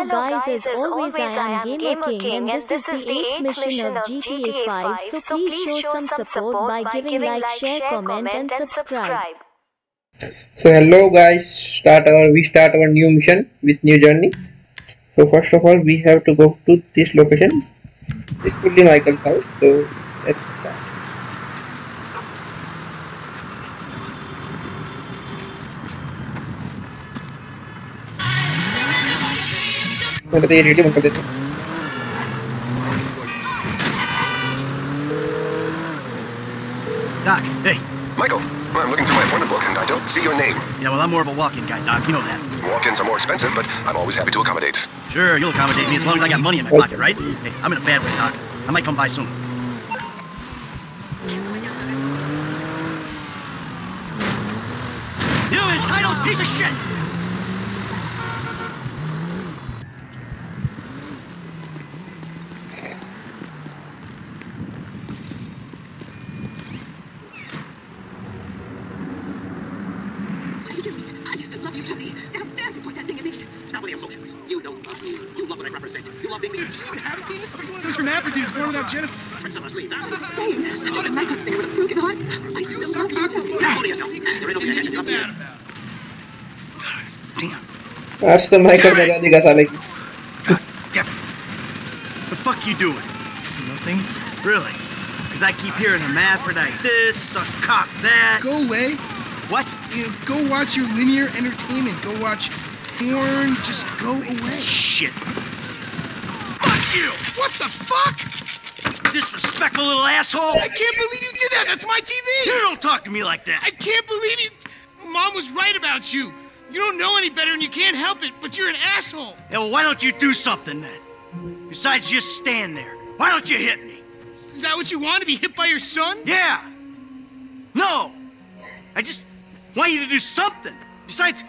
Hello guys, as always I am Gamer King and this is the 8th mission of GTA 5 so please show some support by giving like, share, comment and subscribe. So hello guys, start our we start our new mission with new journey. So first of all we have to go to this location. This could be Michael's house. So let's start. पहले तो ये radio बंद कर देते हैं Doc, hey. Michael, I'm looking through my appointment book and I don't see your name. Yeah, well, I'm more of a walk-in guy, Doc. You know that. Walk-ins are more expensive, but I'm always happy to accommodate. Sure, you'll accommodate me as long as I got money in my pocket, right? Hey, I'm in a bad way, Doc. I might come by soon. You entitled piece of shit! You love what I represent. You love being the Do you even have a penis? Or are you one of those hermaphrodites born without genitals? tricks on the sleeves. I'm not saying. I told a Michael singer with a broken heart. I You still suck love you, cock Tony. before Now, you hold yourself. see There ain't no anything connection. you Come bad here. Damn. आज तो Michael बजा देगा साले की God damn it. The fuck you doing? Nothing. Really? Because I keep hearing hermaphrodite this, suck cock that. Go away. What? You know, go watch your linear entertainment. Go watch porn. Just go away. Shit. You! What the fuck? Disrespectful little asshole! I can't believe you did that. That's my TV. You don't talk to me like that! I can't believe you. Mom was right about you. You don't know any better and you can't help it, but you're an asshole. Yeah, well, why don't you do something then? Besides just stand there. Why don't you hit me? Is that what you want to be hit by your son? Yeah! No! I just want you to do something. Besides,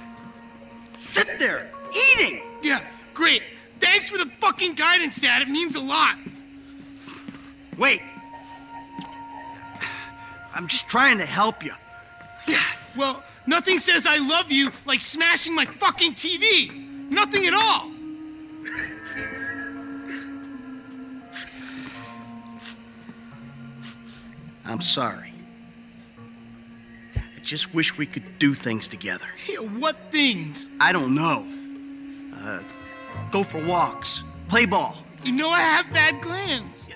sit there, eating! Yeah, great. Thanks for the fucking guidance, Dad. It means a lot. Wait. I'm just trying to help you. Yeah, Well, nothing says I love you like smashing my fucking TV. Nothing at all. I'm sorry. I just wish we could do things together. Yeah, what things? I don't know. Uh, go for walks, play ball, You know I have bad glands.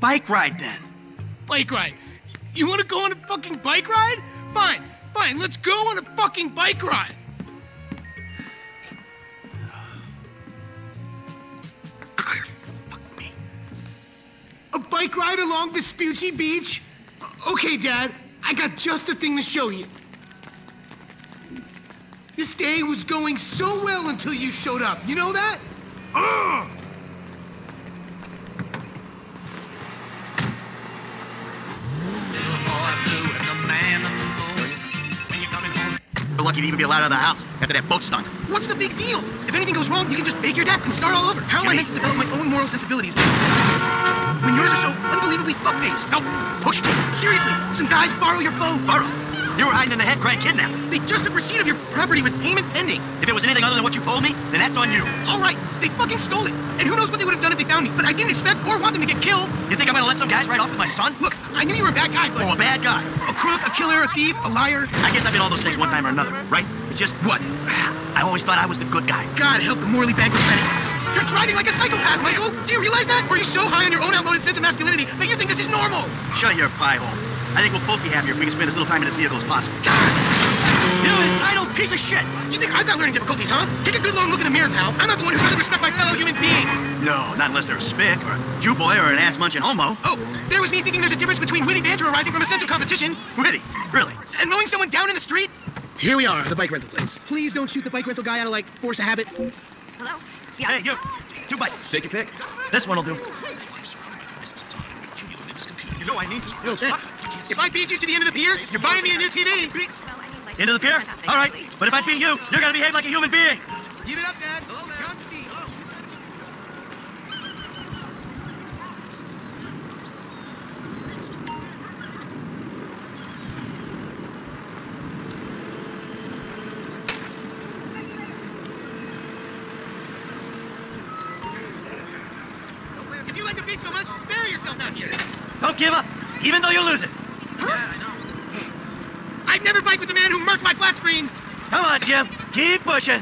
bike ride then. Bike ride. You want to go on a fucking bike ride? Fine, fine. Let's go on a fucking bike ride. Fuck me. A bike ride along Vespucci Beach? Okay, Dad. I got just the thing to show you. This day was going so well until you showed up. You know that? Ugh! We're lucky to even be allowed out of the house after that boat stunt. What's the big deal? If anything goes wrong, you can just fake your death and start all over. How am I meant to develop my own moral sensibilities when yours are so unbelievably fuck-faced? No, push me. Seriously, some guys borrow your boat. Borrow. You were hiding in the head crank kidnap. They just took receipt of your property with payment pending. If it was anything other than what you told me, then that's on you. All right, they fucking stole it. And who knows what they would have done if they found me. But I didn't expect or want them to get killed. You think I'm gonna let some guys ride off with my son? Look, I knew you were a bad guy, but Oh, a bad guy. a crook, a killer, a thief, a liar. I guess I've been all those things one time or another, right? It's just What? I always thought I was the good guy. God help the morally bankrupt. You're driving like a psychopath, Michael. Do you realize that? Or are you so high on your own outmoded sense of masculinity that you think this is normal? Shut your pie hole. I think we'll both be happier if we can spend as little time in this vehicle as possible. God, You entitled piece of shit! you think I've got learning difficulties, huh? Take a good long look in the mirror, pal. I'm not the one who doesn't respect my fellow human beings. No, not unless they're a spick or a Jew boy or an ass munching homo. Oh, there was me thinking there's a difference between witty banter arising from a sense of competition Really? Really? and mowing someone down in the street. Here we are, the bike rental place. Please don't shoot the bike rental guy out of like force of habit. Hello? Yeah. Hey, you. Two bites. Take your pick. This one'll do. You know I need to. No thanks. If I beat you to the end of the pier, you're buying me a new TV. Into the pier? All right. But if I beat you, you're gonna behave like a human being. Give it up, Dad. Count Steve. compete so much, bury yourself out here. Don't give up, even though you're losing. I'd never fight with the man who murked my flat screen. Come on, Jim. Keep pushing.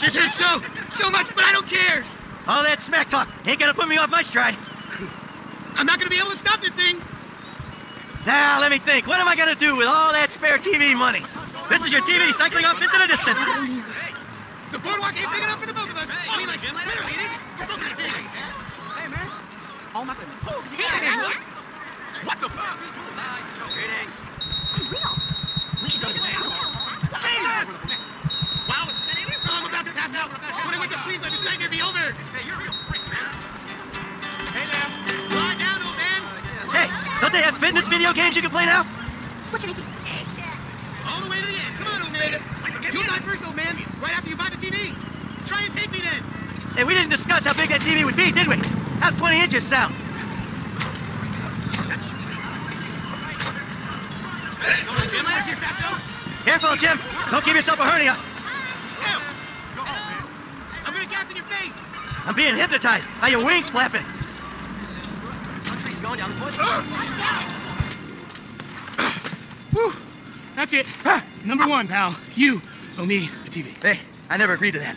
This hurts so, so much, but I don't care. All that smack talk ain't gonna put me off my stride. I'm not gonna be able to stop this thing. Now, let me think. What am I gonna do with all that spare TV money? This is your TV cycling off into the distance. The boardwalk ain't big enough for the both of us. I mean, like, literally, it is. We're both kind of big. Oh my goodness. Have fitness video games you can play now? What should I do? All the way to the end. Come on, old man. You'll die first, old man. Right after you buy the TV. Try and take me then. Hey, we didn't discuss how big that TV would be, did we? How's 20 inches sound? Careful, Jim. Don't give yourself a hernia. I'm gonna gas in your face. I'm being hypnotized by your wings flapping. Whew. That's it. Number one, pal. You owe me a TV. Hey, I never agreed to that.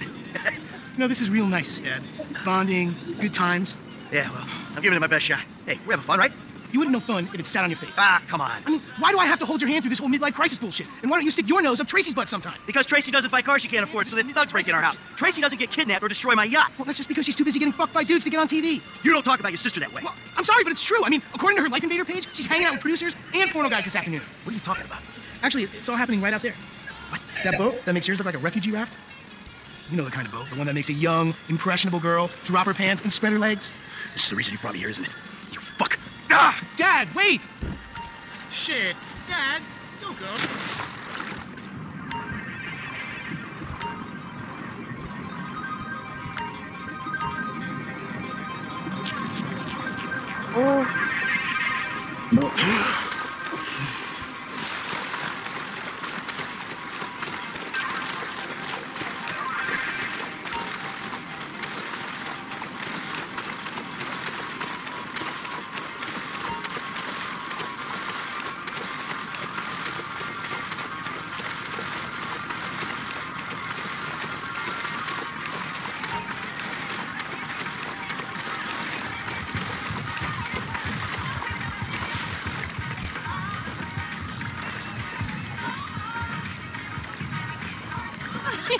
no, this is real nice, Dad. Bonding, good times. yeah, well, I'm giving it my best shot. Hey, we're having fun, right? You wouldn't know fun if it sat on your face. Ah, come on. I mean, why do I have to hold your hand through this whole midlife crisis bullshit? And why don't you stick your nose up Tracy's butt sometime? Because Tracy doesn't buy cars she can't afford, so the thugs break in our house. Tracy doesn't get kidnapped or destroy my yacht. Well, that's just because she's too busy getting fucked by dudes to get on TV. You don't talk about your sister that way. Well, I'm sorry, but it's true. I mean, according to her Lifeinvader page, she's hanging out with producers and porno guys this afternoon. What are you talking about? Actually, it's all happening right out there. What? That boat that makes yours look like a refugee raft? You know the kind of boat, the one that makes a young, impressionable girl drop her pants and spread her legs. This is the reason you're probably here, isn't it? You fuck. Ah! Dad, wait! Shit, Dad, don't go.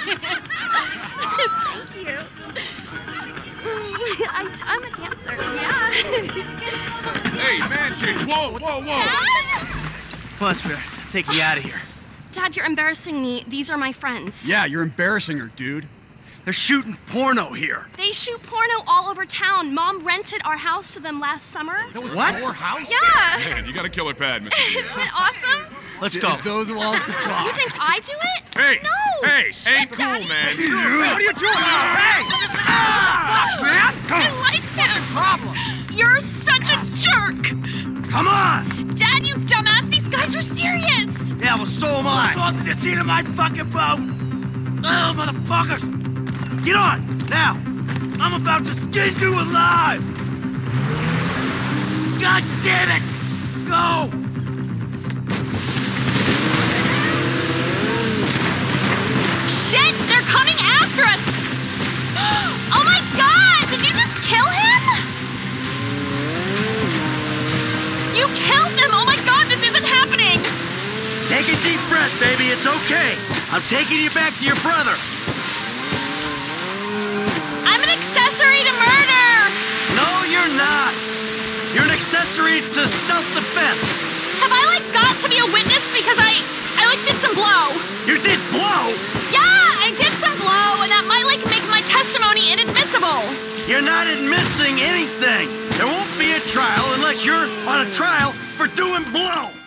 Thank you. I, I'm a dancer. Yeah. Hey, man, change. Whoa, whoa, whoa. Dad? Plus, we're taking you out of here. Dad, you're embarrassing me. These are my friends. Yeah, you're embarrassing her, dude. They're shooting porno here. They shoot porno all over town. Mom rented our house to them last summer. What? Your house? Yeah. Man, you got a killer pad, Mr. Isn't it awesome? Let's go. Those walls could You think I do it? Hey, No. hey, Shit, ain't cool, Daddy. man. What are you doing? Ah. Hey! man. I like him. Problem. You're such a jerk. Come on! Dad, you dumbass. These guys are serious. Yeah, well, so am I. Toss the seat of my fucking boat! Oh, motherfuckers! Get on! Now! I'm about to skin you alive! God damn it! Go! Deep breath, baby. It's okay. I'm taking you back to your brother. I'm an accessory to murder. No, you're not. You're an accessory to self-defense. Have I like got to be a witness because I I like did some blow? You did blow. Yeah, I did some blow and that might like make my testimony inadmissible. You're not admitting anything. There won't be a trial unless you're on a trial for doing blow.